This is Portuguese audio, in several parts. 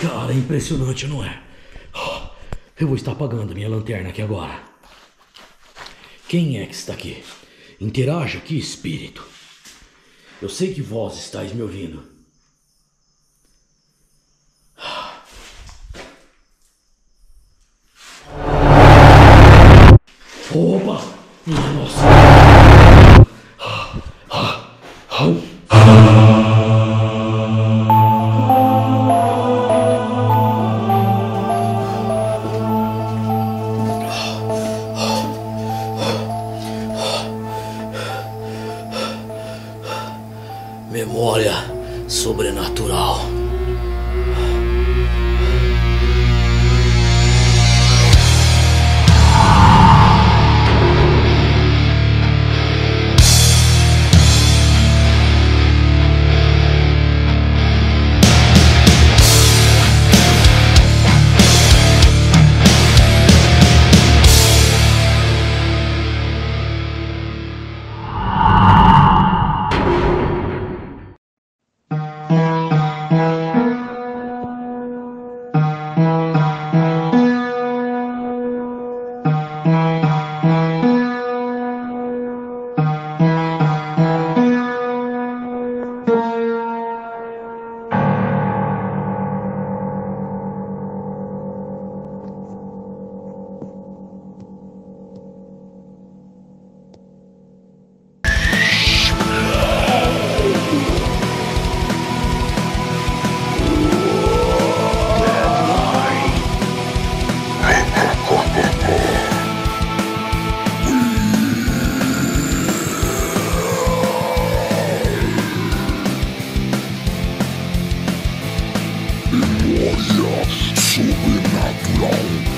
Cara, é impressionante, não é? Eu vou estar apagando minha lanterna aqui agora. Quem é que está aqui? Interaja aqui, espírito. Eu sei que vós estáis me ouvindo. historia sobrenatural.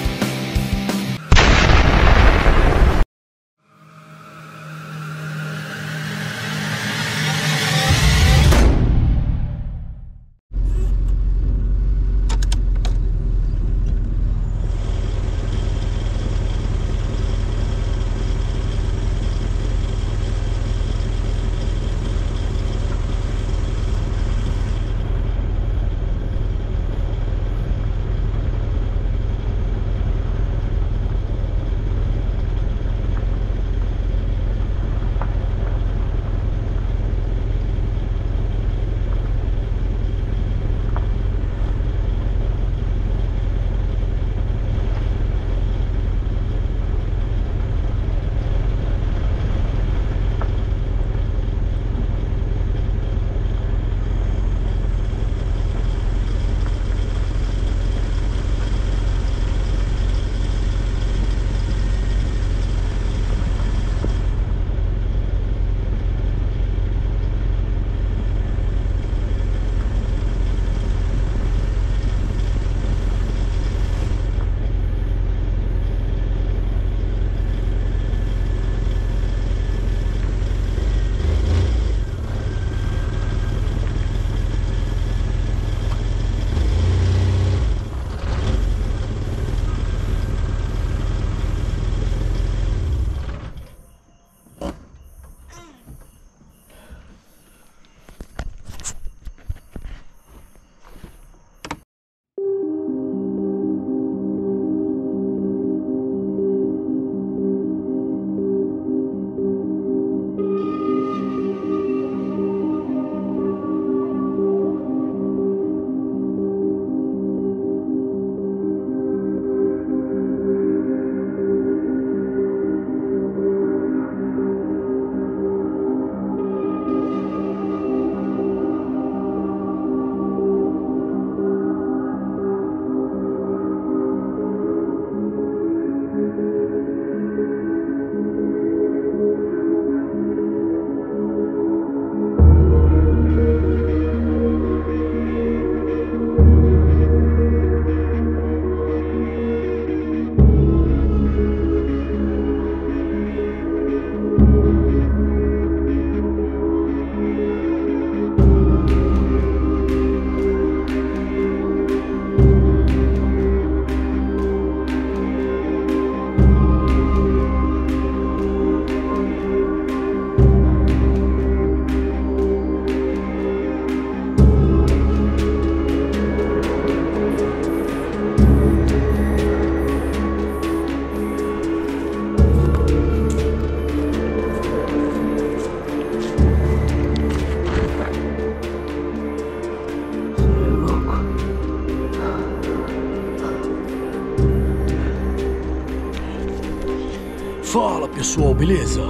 Beleza?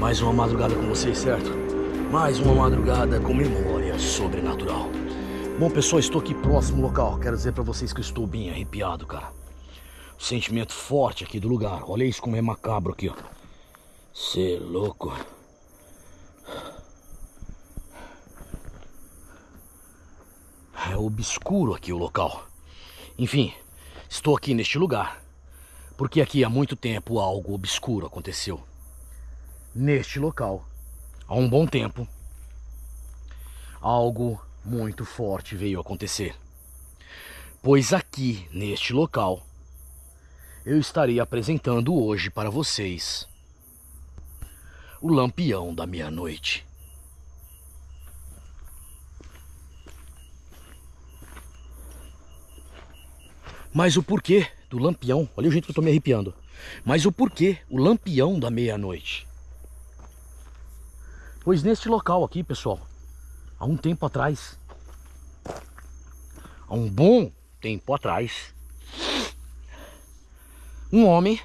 Mais uma madrugada com vocês, certo? Mais uma madrugada com memória sobrenatural. Bom pessoal, estou aqui próximo ao local. Quero dizer para vocês que eu estou bem arrepiado, cara. sentimento forte aqui do lugar. Olha isso como é macabro aqui, ó. Cê é louco. É obscuro aqui o local. Enfim, estou aqui neste lugar porque aqui há muito tempo algo obscuro aconteceu. Neste local, há um bom tempo, algo muito forte veio acontecer. Pois aqui, neste local, eu estarei apresentando hoje para vocês o lampião da meia-noite. Mas o porquê do lampião. Olha o jeito que eu tô me arrepiando. Mas o porquê? O lampião da meia-noite. Pois neste local aqui, pessoal, há um tempo atrás, há um bom tempo atrás, um homem.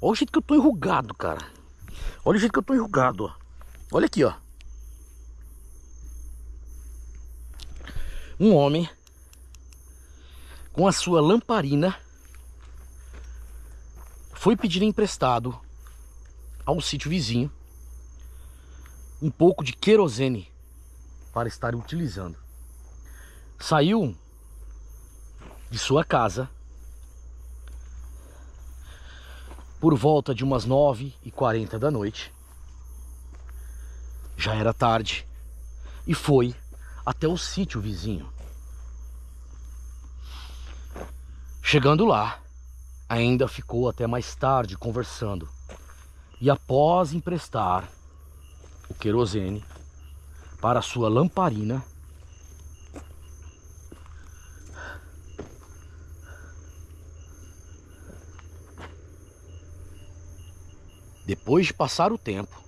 Olha o jeito que eu tô enrugado, cara. Olha o jeito que eu tô enrugado, ó. Olha aqui, ó. Um homem com a sua lamparina, foi pedir emprestado ao sítio vizinho um pouco de querosene para estar utilizando. Saiu de sua casa por volta de umas 9 e 40 da noite. Já era tarde e foi até o sítio vizinho. Chegando lá, ainda ficou até mais tarde conversando. E após emprestar o querosene para sua lamparina, depois de passar o tempo,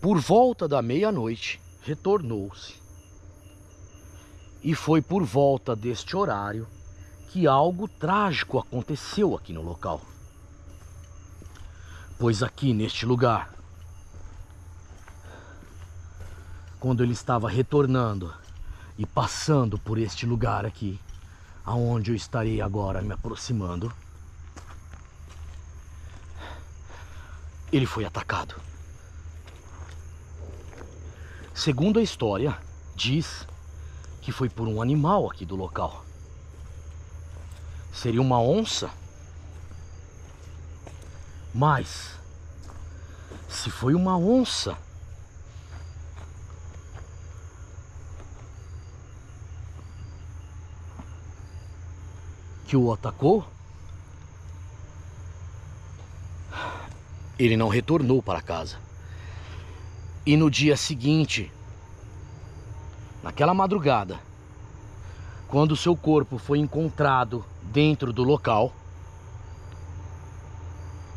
por volta da meia-noite, retornou-se. E foi por volta deste horário que algo trágico aconteceu aqui no local. Pois aqui neste lugar, quando ele estava retornando e passando por este lugar aqui, aonde eu estarei agora me aproximando, ele foi atacado. Segundo a história, diz que foi por um animal aqui do local. Seria uma onça. Mas, se foi uma onça, que o atacou, ele não retornou para casa. E no dia seguinte, naquela madrugada, quando seu corpo foi encontrado dentro do local,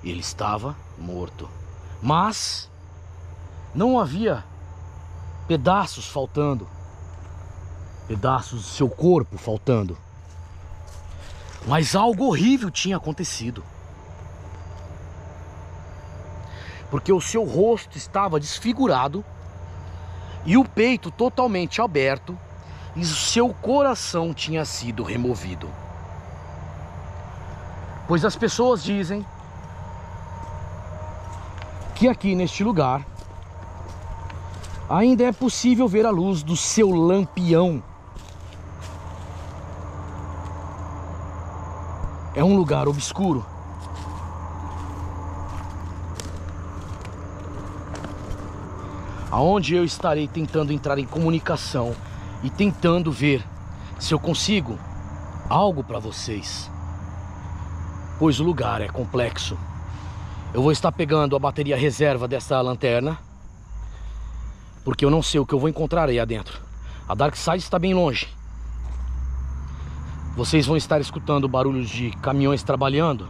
ele estava morto. Mas não havia pedaços faltando, pedaços do seu corpo faltando. Mas algo horrível tinha acontecido. Porque o seu rosto estava desfigurado e o peito totalmente aberto e seu coração tinha sido removido. Pois as pessoas dizem que aqui neste lugar ainda é possível ver a luz do seu lampião. É um lugar obscuro. Aonde eu estarei tentando entrar em comunicação e tentando ver se eu consigo algo para vocês. Pois o lugar é complexo. Eu vou estar pegando a bateria reserva dessa lanterna, porque eu não sei o que eu vou encontrar aí adentro. A Dark Side está bem longe. Vocês vão estar escutando barulhos de caminhões trabalhando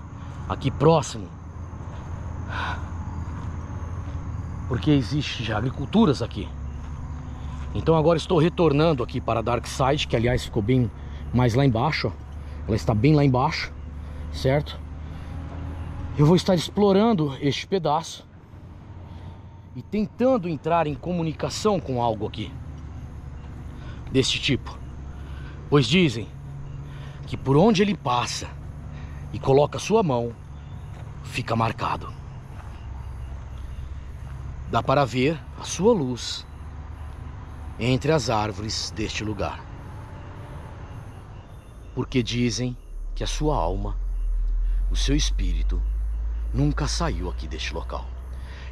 aqui próximo. Porque existe já agriculturas aqui. Então agora estou retornando aqui para a Dark Side, que aliás ficou bem mais lá embaixo. Ela está bem lá embaixo, certo? Eu vou estar explorando este pedaço e tentando entrar em comunicação com algo aqui deste tipo. Pois dizem que por onde ele passa e coloca sua mão, fica marcado. Dá para ver a sua luz entre as árvores deste lugar. Porque dizem que a sua alma, o seu espírito, nunca saiu aqui deste local.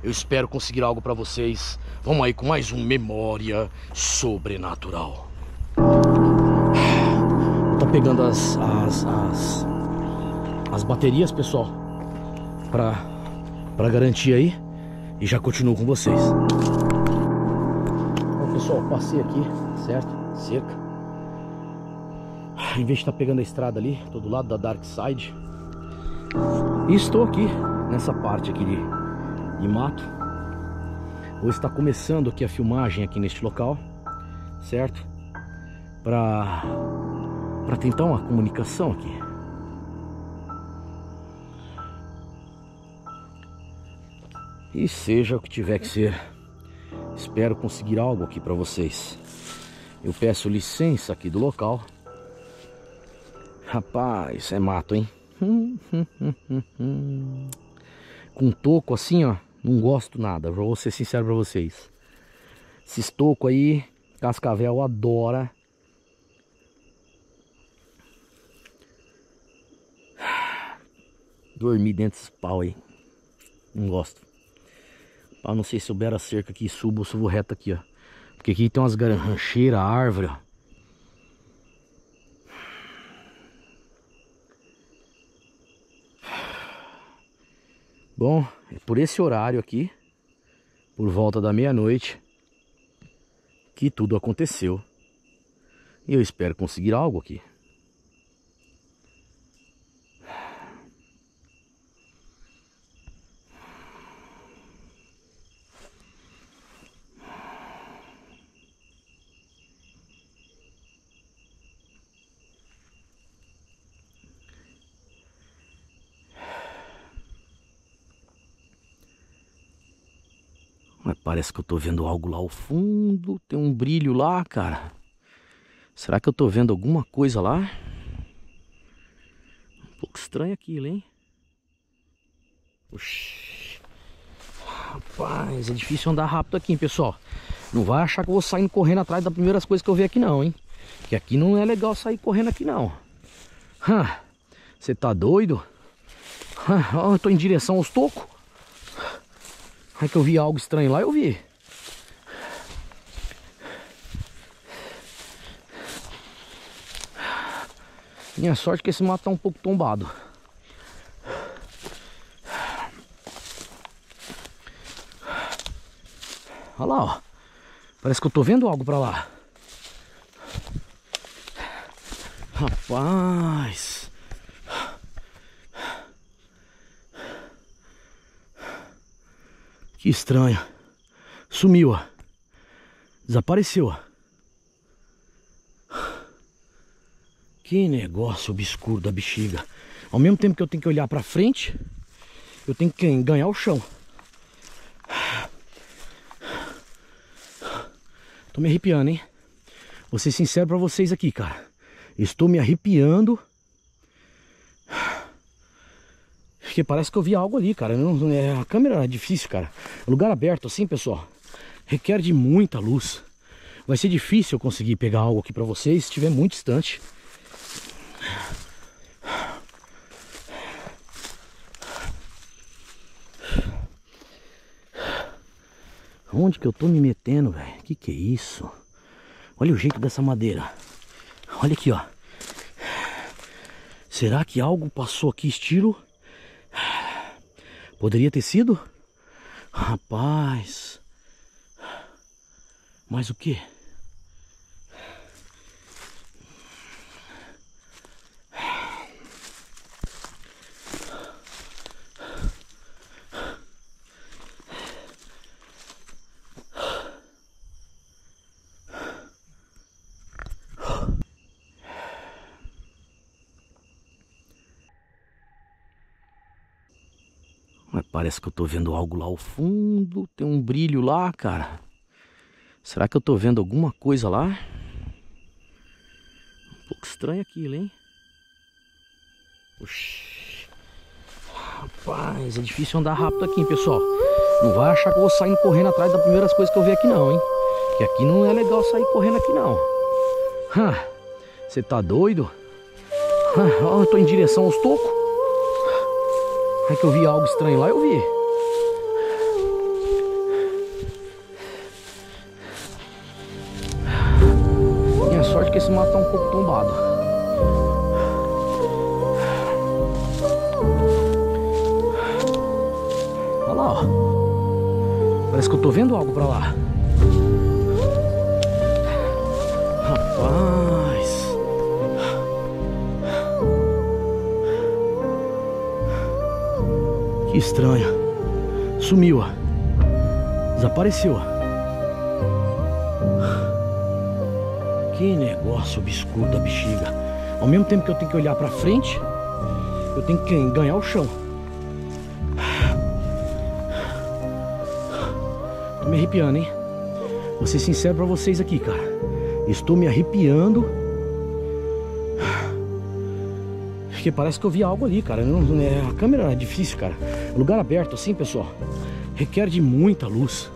Eu espero conseguir algo para vocês. Vamos aí com mais um Memória Sobrenatural. Tá pegando as, as, as, as baterias, pessoal, para garantir aí e já continuo com vocês. Pessoal, passei aqui, certo? Cerca. Em vez de estar tá pegando a estrada ali, todo lado da Dark Side, e estou aqui nessa parte aqui de de mato. Vou estar começando aqui a filmagem aqui neste local, certo? Para para tentar uma comunicação aqui. E seja o que tiver que ser, espero conseguir algo aqui para vocês. Eu peço licença aqui do local. Rapaz, é mato, hein? Com toco assim, ó. Não gosto nada, vou ser sincero pra vocês. Esse estoco aí, Cascavel adora. Dormir dentro desse pau aí. Não gosto. Ah, não sei se eu a cerca aqui, subo subo reto aqui, ó. Porque aqui tem umas rancheiras, árvore, ó. Bom, é por esse horário aqui, por volta da meia-noite, que tudo aconteceu. E eu espero conseguir algo aqui. Parece que eu tô vendo algo lá ao fundo. Tem um brilho lá, cara. Será que eu tô vendo alguma coisa lá? Um pouco estranho aquilo, hein? Oxi. Rapaz, é difícil andar rápido aqui, hein, pessoal. Não vai achar que eu vou saindo correndo atrás das primeiras coisas que eu ver aqui não, hein? Que aqui não é legal sair correndo aqui não. Você tá doido? Hã, eu tô em direção aos tocos. É que eu vi algo estranho lá, eu vi. Minha sorte é que esse mato tá um pouco tombado. Olha lá, ó. Parece que eu tô vendo algo pra lá. Rapaz. Que estranho. Sumiu, ó. Desapareceu, ó. Que negócio obscuro da bexiga. Ao mesmo tempo que eu tenho que olhar pra frente, eu tenho que ganhar o chão. Tô me arrepiando, hein? Vou ser sincero pra vocês aqui, cara. Estou me arrepiando Porque parece que eu vi algo ali, cara. Não, é, a câmera é difícil, cara. Lugar aberto assim, pessoal, requer de muita luz. Vai ser difícil eu conseguir pegar algo aqui pra vocês se estiver muito distante. Onde que eu tô me metendo, velho? Que que é isso? Olha o jeito dessa madeira. Olha aqui, ó. Será que algo passou aqui estilo Poderia ter sido? Rapaz. Mas o que? Parece que eu tô vendo algo lá ao fundo. Tem um brilho lá, cara. Será que eu tô vendo alguma coisa lá? Um pouco estranho aquilo, hein? Oxi. Rapaz, é difícil andar rápido aqui, hein, pessoal. Não vai achar que eu vou saindo correndo atrás das primeiras coisas que eu ver aqui não, hein? Que aqui não é legal sair correndo aqui não. Você tá doido? eu tô em direção aos tocos. É que eu vi algo estranho lá, eu vi. Minha sorte é que esse mato tá um pouco tombado. Olha lá, ó. Parece que eu tô vendo algo pra lá. Que estranho. Sumiu, ó. Desapareceu. Que negócio obscuro da bexiga. Ao mesmo tempo que eu tenho que olhar pra frente, eu tenho que ganhar o chão. Tô me arrepiando, hein? Vou ser sincero pra vocês aqui, cara. Estou me arrepiando Porque parece que eu vi algo ali, cara. Não, é, a câmera é difícil, cara. Lugar aberto assim, pessoal, requer de muita luz.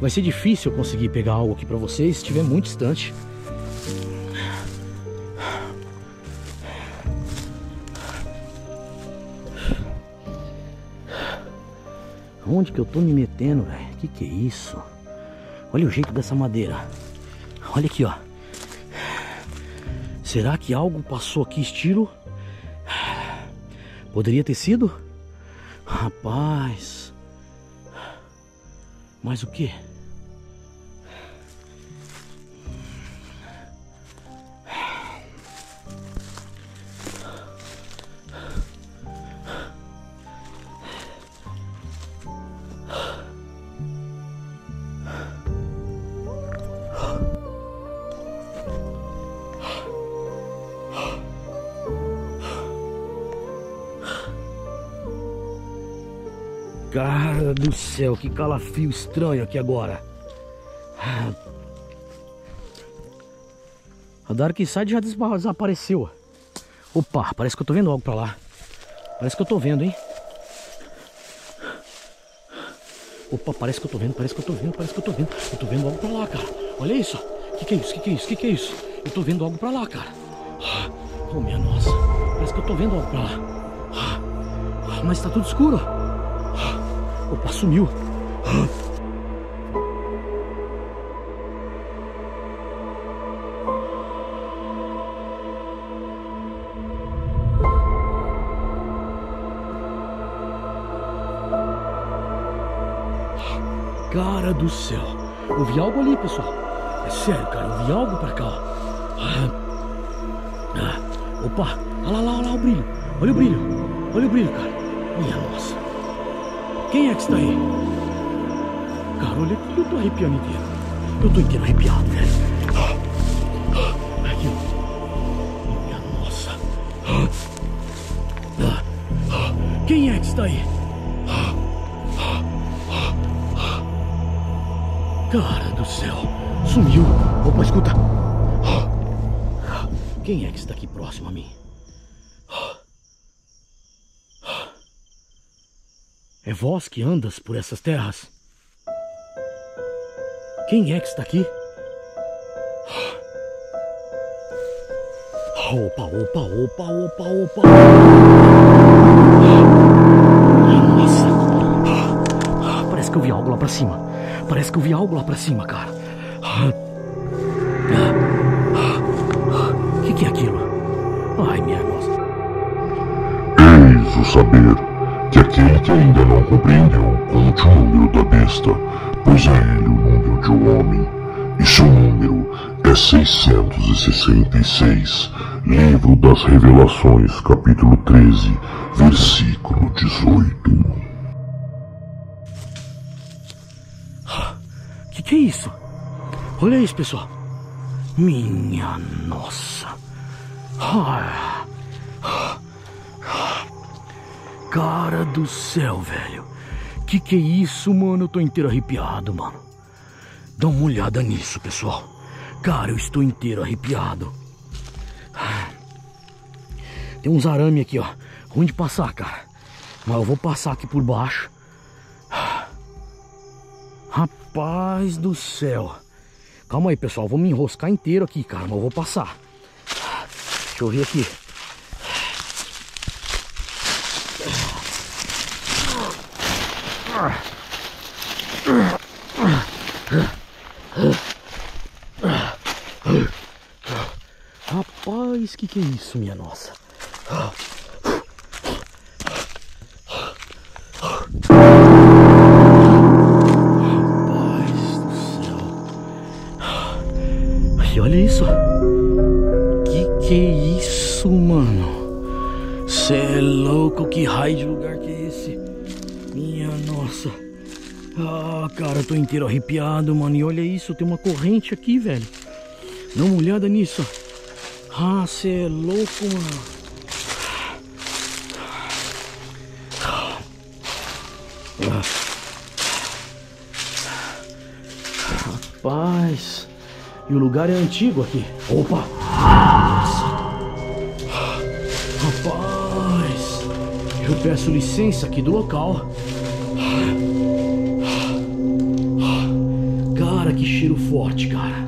Vai ser difícil eu conseguir pegar algo aqui pra vocês se estiver muito distante. Onde que eu tô me metendo, velho? Que que é isso? Olha o jeito dessa madeira. Olha aqui, ó. Será que algo passou aqui estilo Poderia ter sido? Rapaz. Mas o que? Cara do céu, que calafrio estranho aqui agora. A Dark Side já desapareceu. Opa, parece que eu tô vendo algo pra lá. Parece que eu tô vendo, hein? Opa, parece que eu tô vendo, parece que eu tô vendo, parece que eu tô vendo. Eu tô vendo algo pra lá, cara. Olha isso. Que que é isso? Que que é isso? Que que é isso? Eu tô vendo algo pra lá, cara. Oh, minha nossa. Parece que eu tô vendo algo pra lá. Mas tá tudo escuro. Opa, sumiu. Cara do céu. Eu vi algo ali, pessoal. É sério, cara. Eu vi algo pra cá. Ah, opa. Olha lá, olha lá o brilho. Olha o brilho. Olha o brilho, cara. Minha nossa. Quem é que está aí? Cara, olha aqui, eu tô arrepiando inteiro. Eu tô inteiro arrepiado, velho. Aqui, Minha nossa. Quem é que está aí? Cara do céu. Sumiu. Opa, escuta. Quem é que está aqui próximo a mim? É vós que andas por essas terras? Quem é que está aqui? Opa, opa, opa, opa, opa. Nossa. Parece que eu vi algo lá pra cima. Parece que eu vi algo lá pra cima, cara. O que, que é aquilo? Ai, minha nossa. Eis o saber besta, pois é ele o número de um homem, e seu número é 666, Livro das Revelações, capítulo 13, versículo 18. Que que é isso? Olha isso, pessoal. Minha nossa. Ah. Cara do céu, velho. Que que é isso, mano? Eu tô inteiro arrepiado, mano. Dá uma olhada nisso, pessoal. Cara, eu estou inteiro arrepiado. Tem uns arame aqui, ó. Ruim de passar, cara. Mas eu vou passar aqui por baixo. Rapaz do céu. Calma aí, pessoal. Vou me enroscar inteiro aqui, cara. Mas eu vou passar. Deixa eu ver aqui. Rapaz, que que é isso, minha nossa? Cara, eu tô inteiro arrepiado, mano. E olha isso, tem uma corrente aqui, velho. Dá uma olhada nisso. Ah, cê é louco, mano. Rapaz. E o lugar é antigo aqui. Opa! Rapaz. Eu peço licença aqui do local. Que cheiro forte, cara.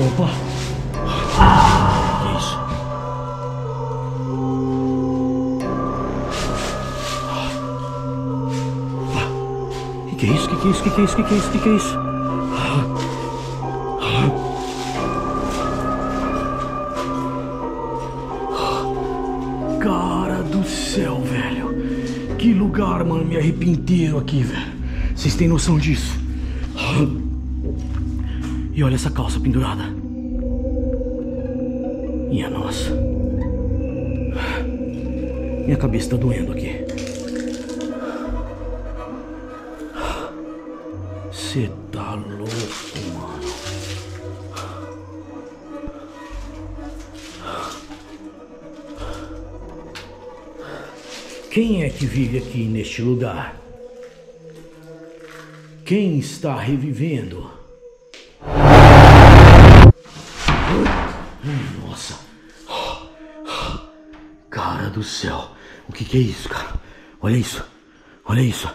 Opa! Que isso? Que que é isso? Que que é isso? Que que é isso? Que que é isso? Que que é isso? Arrepio inteiro aqui, velho. Vocês têm noção disso? E olha essa calça pendurada. Minha nossa. Minha cabeça tá doendo aqui. Você tá louco, Quem é que vive aqui neste lugar? Quem está revivendo? Nossa. Cara do céu. O que, que é isso, cara? Olha isso. Olha isso.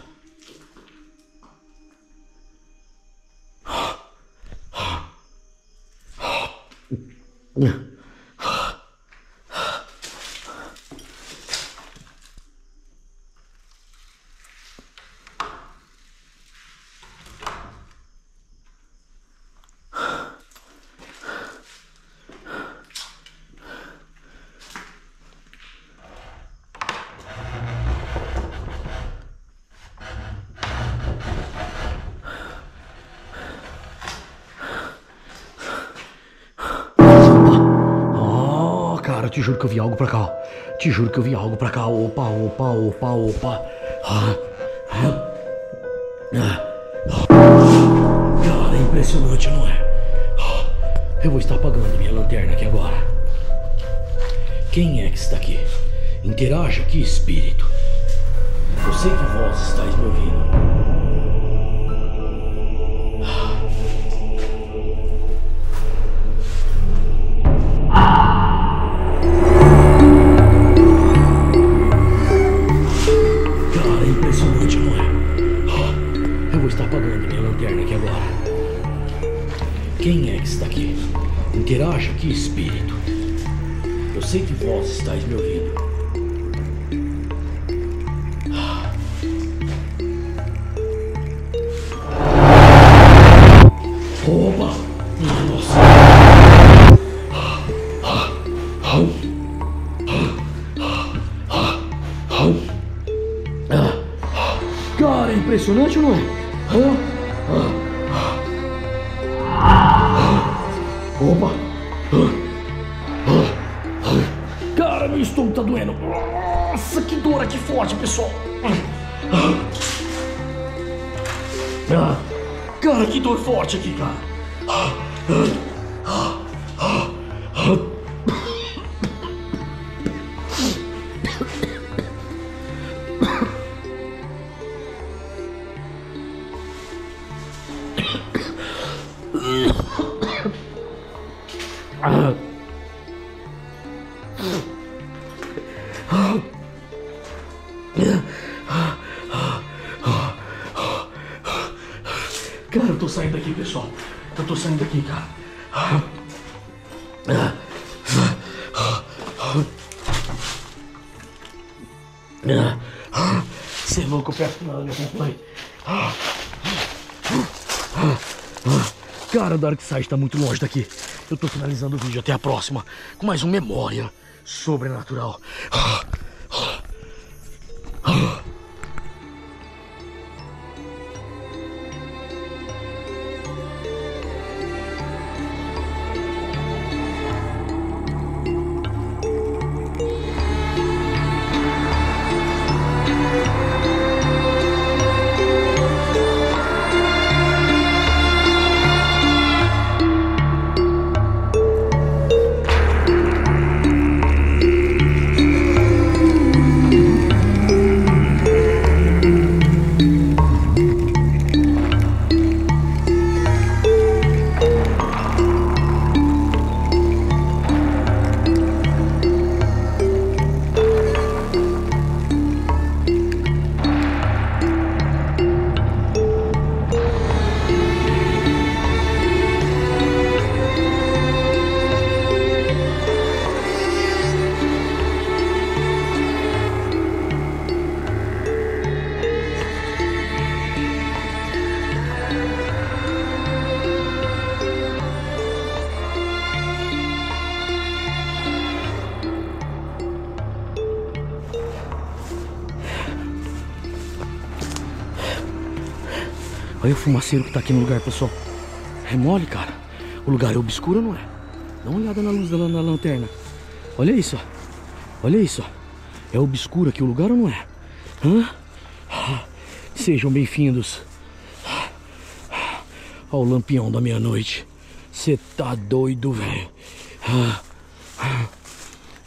Juro que eu vi algo pra cá. ó. Te juro que eu vi algo pra cá. Opa, opa, opa, opa. Ah, ah, ah. Cara, é impressionante, não é? Eu vou estar apagando minha lanterna aqui agora. Quem é que está aqui? Interaja aqui, espírito. Eu sei que vós estáis me ouvindo. Agora. Quem é que está aqui? Interaja aqui, espírito. Eu sei que vós estáis me ouvindo. 어쩌기가 아 Cara, o Dark Side tá muito longe daqui. Eu tô finalizando o vídeo. Até a próxima. Com mais um Memória Sobrenatural. Olha o fumaceiro que tá aqui no lugar, pessoal. É mole, cara. O lugar é obscuro, não é? Dá uma olhada na luz da, da lanterna. Olha isso, ó. Olha isso, ó. É obscuro aqui o lugar ou não é? Hã? Sejam bem-vindos ao lampião da meia-noite. Você tá doido, velho.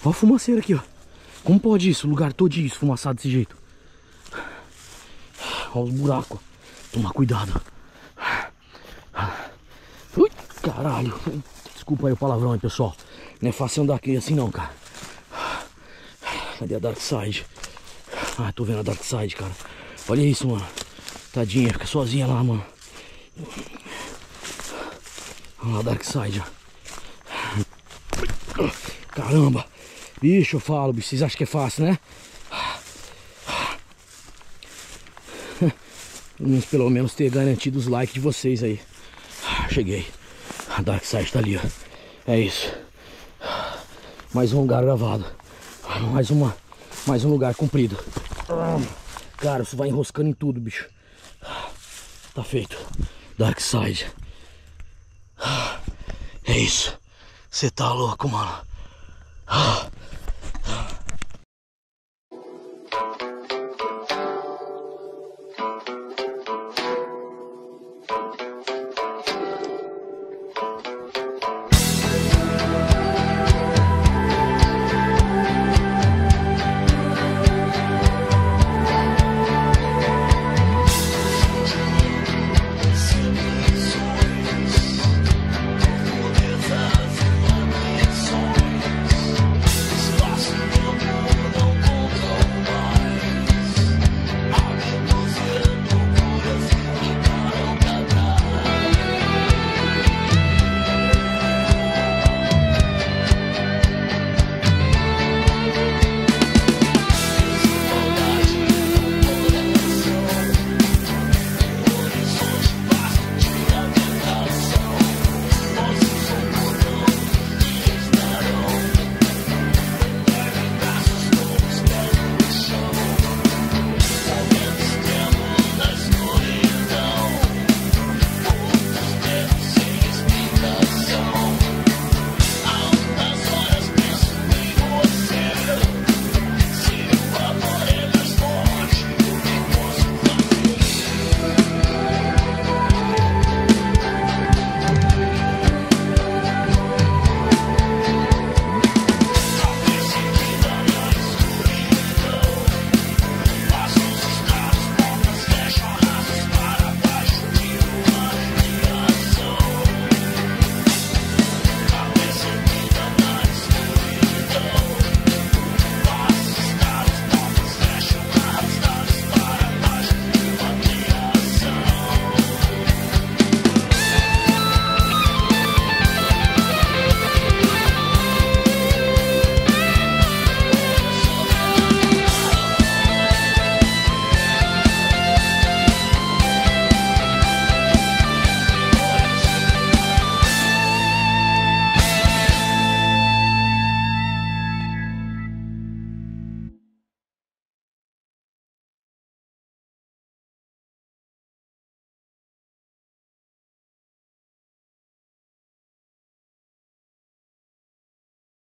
Olha a fumaceira aqui, ó. Como pode isso? O lugar todo esfumaçado desse jeito. Olha os buracos. Tomar cuidado. Ui, caralho. Desculpa aí o palavrão aí, pessoal. Não é fácil andar aqui assim não, cara. Cadê a Dark Side? Ah, tô vendo a Dark Side, cara. Olha isso, mano. Tadinha, fica sozinha lá, mano. Olha lá Dark Side, ó. Caramba. Bicho, eu falo, bicho. Vocês acham que é fácil, né? Vamos pelo menos ter garantido os likes de vocês aí. Cheguei. A Dark Side tá ali, ó. É isso. Mais um lugar gravado. Mais uma. Mais um lugar cumprido. Cara, isso vai enroscando em tudo, bicho. Tá feito. Dark Side. É isso. Você tá louco, mano.